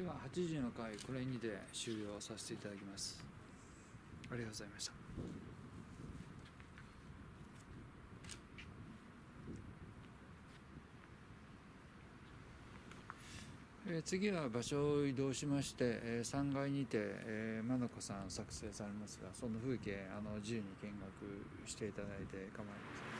では8時の回これにて終了させていただきます。ありがとうございました。え次は場所を移動しまして、え3階にて、えー、なこさん作成されますがその風景あの自由に見学していただいて構いません。